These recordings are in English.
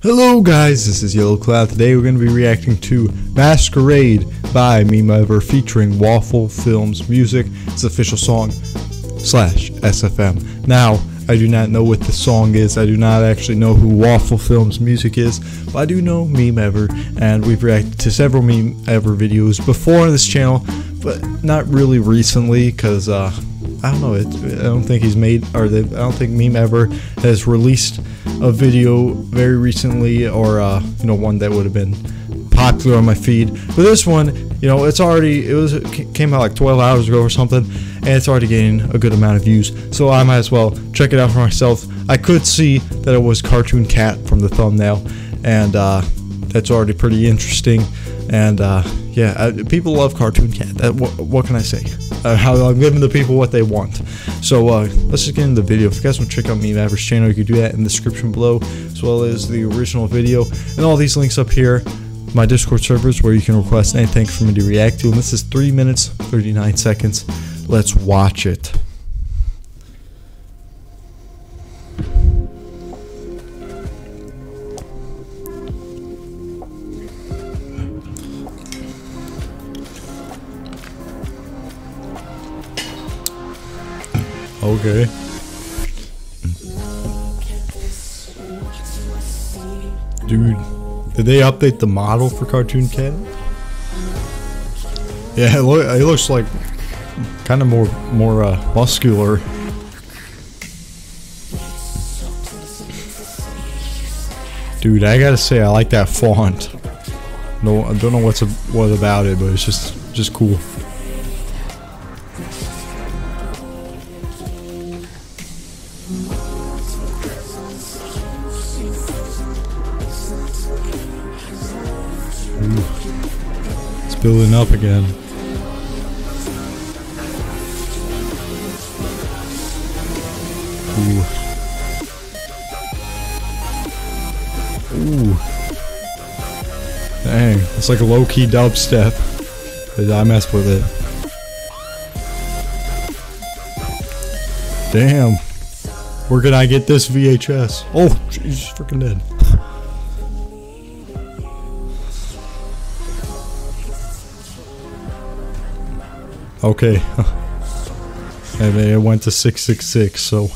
Hello guys, this is Yellow Cloud. Today we're going to be reacting to Masquerade by Meme Ever featuring Waffle Films music. It's the official song slash SFM. Now, I do not know what the song is. I do not actually know who Waffle Films music is, but I do know Meme Ever, and we've reacted to several Meme Ever videos before on this channel, but not really recently because uh, I don't know. It, I don't think he's made, or the, I don't think Meme Ever has released a video very recently, or uh, you know, one that would have been popular on my feed. But this one, you know, it's already it was it came out like 12 hours ago or something, and it's already getting a good amount of views. So I might as well check it out for myself. I could see that it was Cartoon Cat from the thumbnail, and uh, that's already pretty interesting. And uh, yeah, uh, people love Cartoon Cat. That, what, what can I say? Uh, how I'm giving the people what they want. So uh, let's just get into the video. If you guys want to check out Meme Ever's channel, you can do that in the description below, as well as the original video and all these links up here. My Discord servers where you can request anything for me to react to. And this is 3 minutes, 39 seconds. Let's watch it. Okay. Dude, did they update the model for Cartoon Cat? Yeah, it, it looks like kind of more more uh, muscular. Dude, I gotta say, I like that font. No, I don't know what's a, what about it, but it's just just cool. Building up again. Ooh. Ooh. Dang, it's like a low-key dubstep. I mess with it. Damn. Where can I get this VHS? Oh, she's freaking dead. Okay. and then it went to 666, so.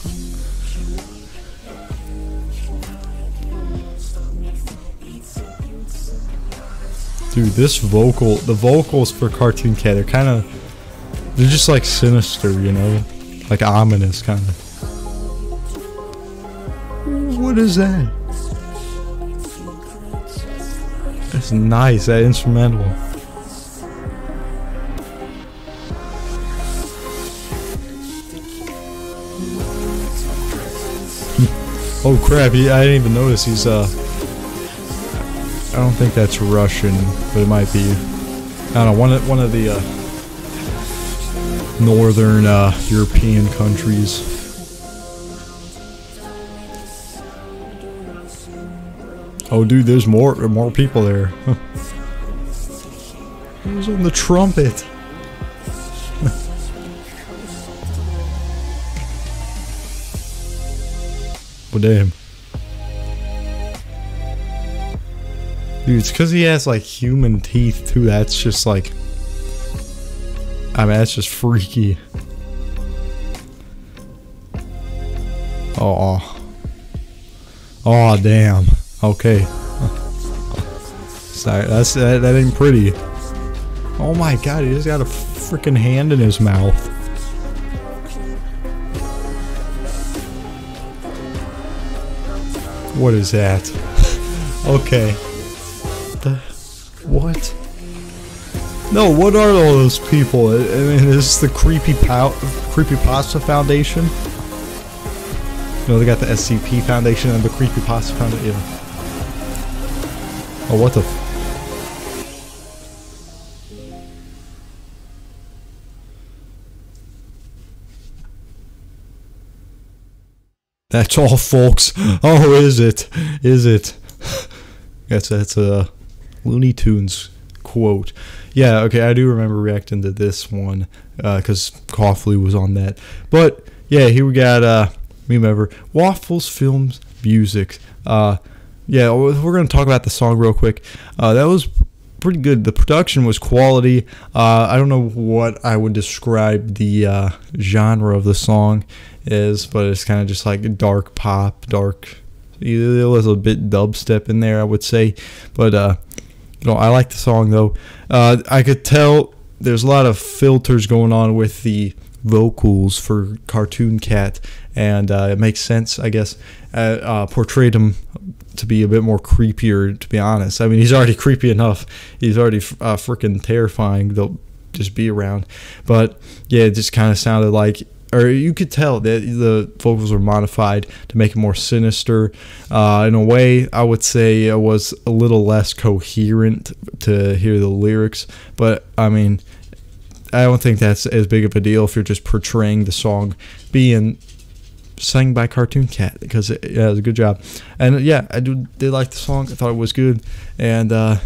Dude, this vocal, the vocals for Cartoon Cat are kind of, they're just like sinister, you know? Like ominous, kind of. What is that? That's nice, that instrumental. Oh crap, he, I didn't even notice he's, uh... I don't think that's Russian, but it might be. I don't know, one of, one of the, uh... Northern, uh, European countries. Oh dude, there's more, more people there. Who's on the trumpet? Damn. Dude, it's because he has like human teeth too. That's just like. I mean, that's just freaky. Oh. Oh, damn. Okay. Sorry, that's that, that ain't pretty. Oh my god, he just got a freaking hand in his mouth. What is that? okay. The what? No, what are all those people? I mean, is this the creepy pow creepy pasta foundation? No, they got the SCP Foundation and the Creepy Pasta Foundation. Oh, what the? That's all, folks. Oh, is it? Is it? That's that's a Looney Tunes quote. Yeah, okay, I do remember reacting to this one because uh, Coughley was on that. But yeah, here we got uh, remember Waffles Films Music. Uh, yeah, we're gonna talk about the song real quick. Uh, that was pretty good. The production was quality. Uh, I don't know what I would describe the uh, genre of the song is, but it's kind of just like dark pop, dark. There was a bit dubstep in there, I would say, but uh, you know, I like the song though. Uh, I could tell there's a lot of filters going on with the vocals for Cartoon Cat, and uh, it makes sense, I guess. Uh, portrayed him to be a bit more creepier, to be honest. I mean, he's already creepy enough. He's already uh, freaking terrifying They'll just be around. But yeah, it just kind of sounded like, or you could tell that the vocals were modified to make it more sinister. Uh, in a way, I would say it was a little less coherent to hear the lyrics. But I mean, I don't think that's as big of a deal if you're just portraying the song being sang by Cartoon Cat because it, yeah, it was a good job. And yeah, I do did like the song. I thought it was good. And uh,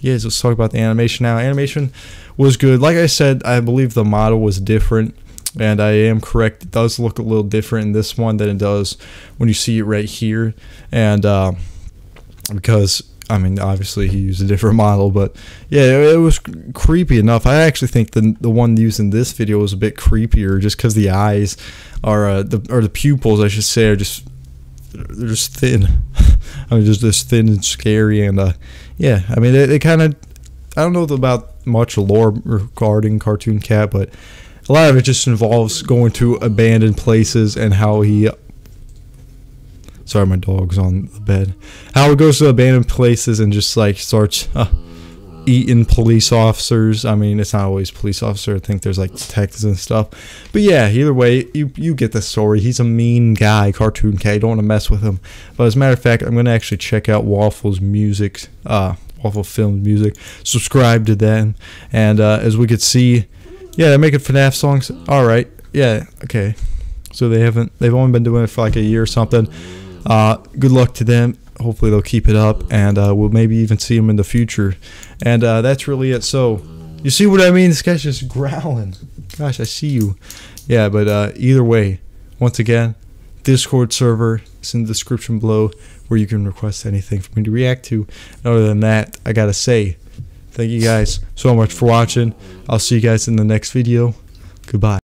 yeah, let's talk about the animation now. Animation was good. Like I said, I believe the model was different. And I am correct. It does look a little different in this one than it does when you see it right here. And uh, because I mean, obviously he used a different model, but yeah, it, was creepy enough. I actually think the the one used in this video was a bit creepier, just because the eyes are uh, the or the pupils, I should say, are just they're just thin. I mean, just this thin and scary, and uh, yeah, I mean, they kind of I don't know about much lore regarding Cartoon Cat, but a lot of it just involves going to abandoned places and how he Sorry, my dog's on the bed. Howard goes to abandoned places and just like starts uh, eating police officers. I mean, it's not always police officer. I think there's like detectives and stuff. But yeah, either way, you you get the story. He's a mean guy, cartoon cat. You don't want to mess with him. But as a matter of fact, I'm gonna actually check out Waffle's music, uh, Waffle Films music. Subscribe to them, and uh, as we could see, yeah, they're making FNAF songs. All right, yeah, okay. So they haven't. They've only been doing it for like a year or something. Uh, good luck to them. Hopefully they'll keep it up, and uh, we'll maybe even see them in the future. And uh, that's really it. So you see what I mean? This guy's just growling. Gosh, I see you. Yeah, but uh, either way, once again, Discord server is in the description below where you can request anything for me to react to. And other than that, I gotta say, thank you guys so much for watching. I'll see you guys in the next video. Goodbye.